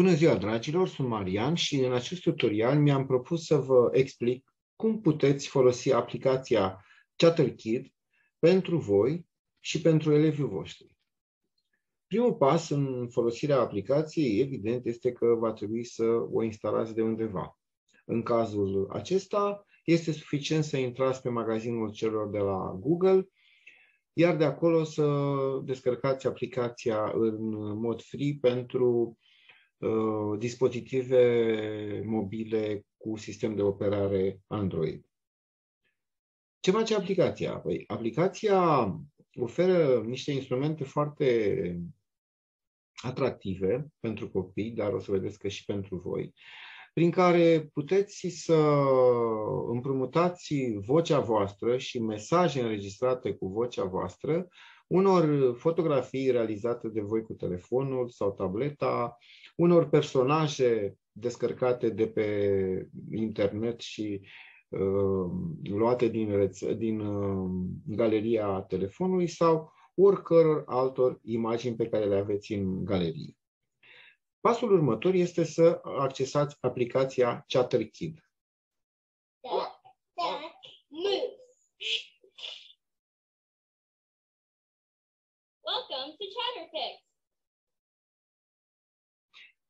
Bună ziua, dragilor! Sunt Marian și în acest tutorial mi-am propus să vă explic cum puteți folosi aplicația ChatterKid pentru voi și pentru elevii voștri. Primul pas în folosirea aplicației, evident, este că va trebui să o instalați de undeva. În cazul acesta, este suficient să intrați pe magazinul celor de la Google, iar de acolo să descărcați aplicația în mod free pentru Uh, dispozitive mobile cu sistem de operare Android. Ce face aplicația? Păi, aplicația oferă niște instrumente foarte atractive pentru copii, dar o să vedeți că și pentru voi, prin care puteți să împrumutați vocea voastră și mesaje înregistrate cu vocea voastră unor fotografii realizate de voi cu telefonul sau tableta, unor personaje descărcate de pe internet și uh, luate din, rețe- din uh, galeria telefonului sau oricăror altor imagini pe care le aveți în galerie. Pasul următor este să accesați aplicația ChatterKid.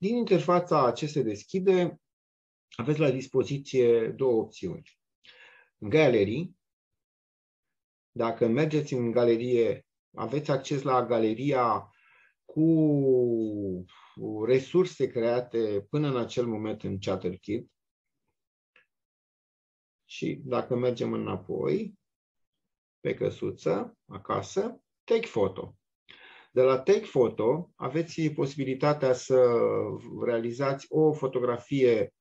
Din interfața ce se deschide, aveți la dispoziție două opțiuni. Gallery. Dacă mergeți în galerie, aveți acces la galeria cu resurse create până în acel moment în ChatterKit. Și dacă mergem înapoi, pe căsuță, acasă, Take Photo. De la Take Photo aveți posibilitatea să realizați o fotografie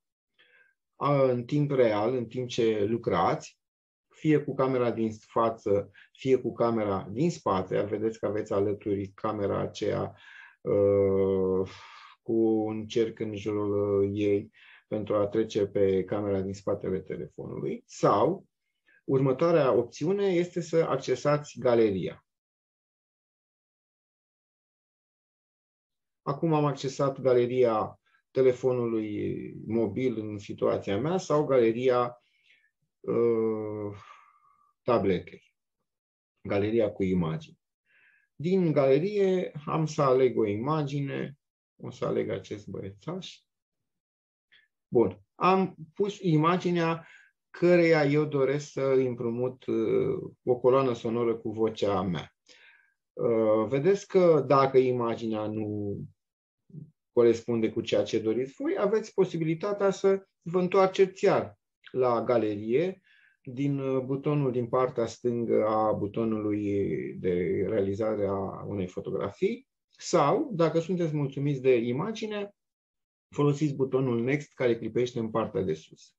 în timp real, în timp ce lucrați, fie cu camera din față, fie cu camera din spate. Vedeți că aveți alături camera aceea uh, cu un cerc în jurul ei pentru a trece pe camera din spatele telefonului. Sau, următoarea opțiune este să accesați galeria. Acum am accesat galeria telefonului mobil în situația mea sau galeria uh, tabletei, galeria cu imagini. Din galerie am să aleg o imagine, o să aleg acest băiețaș. Bun, am pus imaginea căreia eu doresc să împrumut uh, o coloană sonoră cu vocea mea. Uh, vedeți că dacă imaginea nu corespunde cu ceea ce doriți voi, aveți posibilitatea să vă întoarceți iar la galerie din uh, butonul din partea stângă a butonului de realizare a unei fotografii sau, dacă sunteți mulțumiți de imagine, folosiți butonul Next care clipește în partea de sus.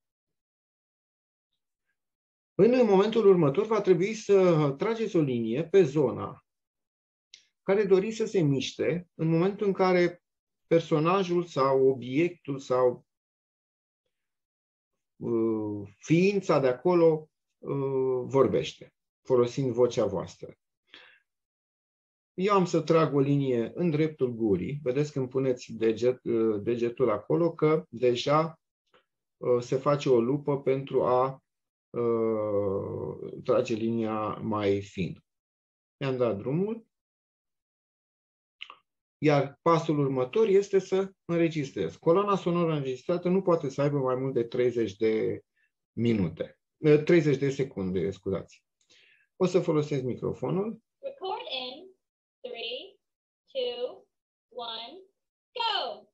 În momentul următor va trebui să trageți o linie pe zona care doriți să se miște în momentul în care personajul sau obiectul sau uh, ființa de acolo uh, vorbește, folosind vocea voastră. Eu am să trag o linie în dreptul gurii. Vedeți când puneți deget, uh, degetul acolo că deja uh, se face o lupă pentru a uh, trage linia mai fin. I-am dat drumul iar pasul următor este să înregistrez. Coloana sonoră înregistrată nu poate să aibă mai mult de 30 de minute. 30 eh, de secunde, scuzați. O să folosesc microfonul. Record in 3, 2, 1, go!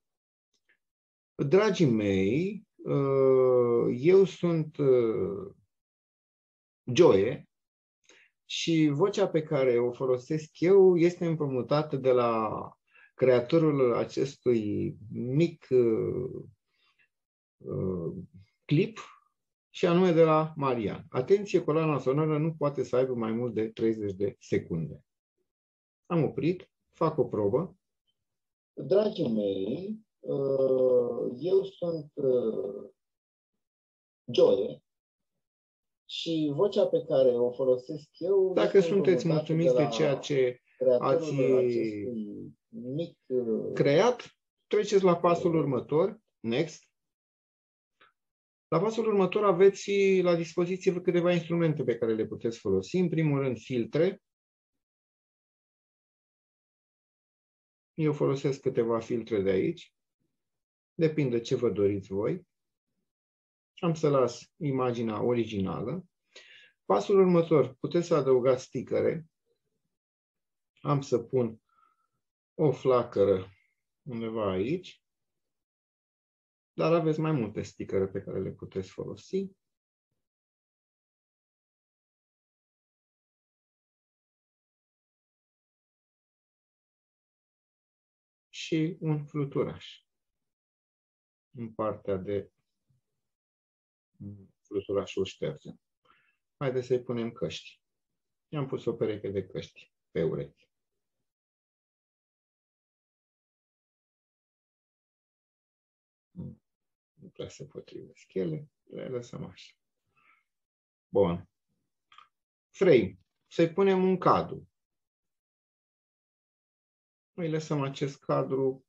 Dragii mei, eh, eu sunt eh, Joe și vocea pe care o folosesc eu este împrumutată de la creatorul acestui mic uh, uh, clip și anume de la Marian. Atenție, coloana sonoră nu poate să aibă mai mult de 30 de secunde. Am oprit, fac o probă. Dragii mei, uh, eu sunt uh, Joe și vocea pe care o folosesc eu... Dacă sunteți mulțumiți de, de ceea ce ați mic uh, creat, treceți la pasul următor. Next. La pasul următor aveți la dispoziție câteva instrumente pe care le puteți folosi. În primul rând, filtre. Eu folosesc câteva filtre de aici. Depinde ce vă doriți voi. Am să las imaginea originală. Pasul următor, puteți să adăugați sticăre. Am să pun o flacără undeva aici, dar aveți mai multe sticăre pe care le puteți folosi. Și un fluturaș în partea de fluturașul ștergem. Haideți să-i punem căști. I-am pus o pereche de căști pe urechi. Prea se potrivesc ele, le lăsăm așa. Bun. Frame. Să-i punem un cadru. Noi lăsăm acest cadru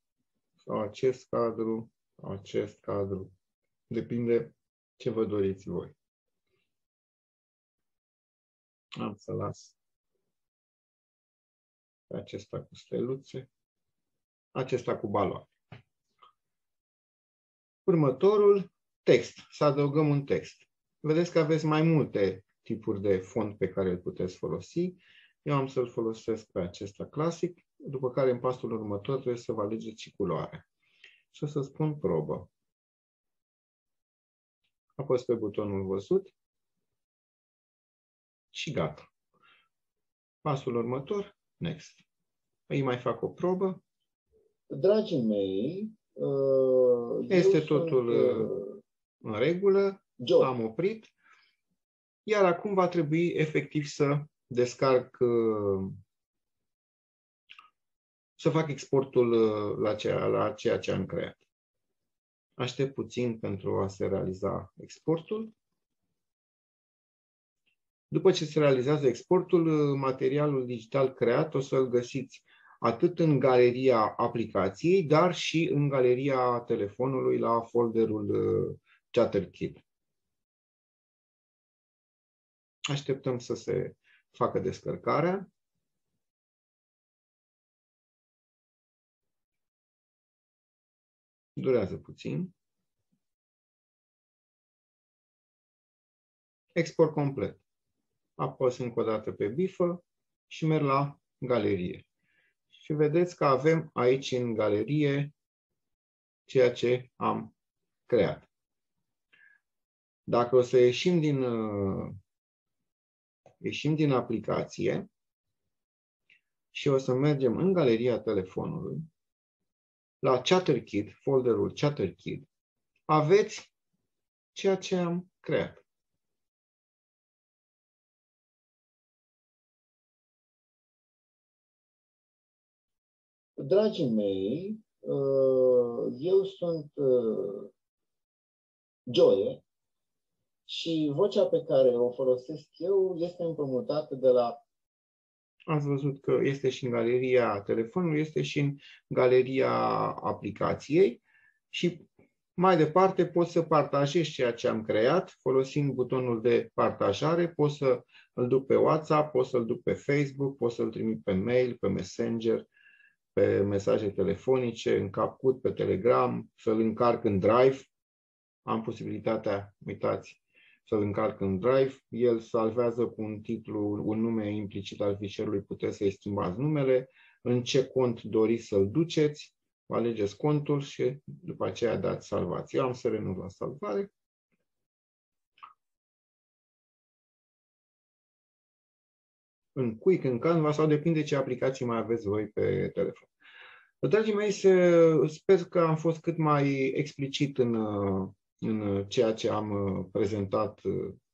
sau acest cadru sau acest cadru. Depinde ce vă doriți voi. Am să las pe acesta cu steluțe, acesta cu baloane. Următorul, text. Să adăugăm un text. Vedeți că aveți mai multe tipuri de font pe care îl puteți folosi. Eu am să-l folosesc pe acesta clasic, după care în pasul următor trebuie să vă alegeți și culoarea. Și o să spun probă. Apăs pe butonul văzut și gata. Pasul următor, next. Îi mai fac o probă. Dragii mei, uh, este totul sunt, uh, în regulă. Job. Am oprit. Iar acum va trebui efectiv să descarc, uh, să fac exportul la ceea, la ceea ce am creat. Aștept puțin pentru a se realiza exportul. După ce se realizează exportul, materialul digital creat o să-l găsiți atât în galeria aplicației, dar și în galeria telefonului la folderul uh, ChatterKit. Așteptăm să se facă descărcarea. Durează puțin. Export complet. Apăs încă o dată pe bifă și merg la galerie. Și vedeți că avem aici în galerie ceea ce am creat. Dacă o să ieșim din, uh, ieșim din aplicație și o să mergem în galeria telefonului, la ChatterKit, folderul ChatterKit, aveți ceea ce am creat. Dragii mei, uh, eu sunt uh, Joe și vocea pe care o folosesc eu este împrumutată de la Ați văzut că este și în galeria telefonului, este și în galeria aplicației și mai departe pot să partajez ceea ce am creat folosind butonul de partajare, pot să îl duc pe WhatsApp, pot să îl duc pe Facebook, pot să îl trimit pe mail, pe Messenger, pe mesaje telefonice, în CapCut, pe Telegram, să-l încarc în Drive. Am posibilitatea, uitați, să-l încarc în Drive. El salvează cu un titlu, un nume implicit al fișierului, puteți să-i schimbați numele, în ce cont doriți să-l duceți, alegeți contul și după aceea dați salvați. Eu am să renunț la salvare. În Quick, în Canva sau depinde ce aplicații mai aveți voi pe telefon. Dragii mei, sper că am fost cât mai explicit în, în ceea ce am prezentat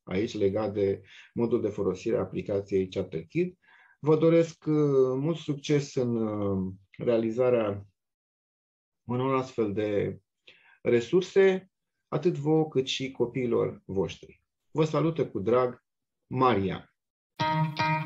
aici legat de modul de folosire a aplicației ChatterKid. Vă doresc mult succes în realizarea unor astfel de resurse, atât vouă cât și copiilor voștri. Vă salută cu drag Maria. Thank you.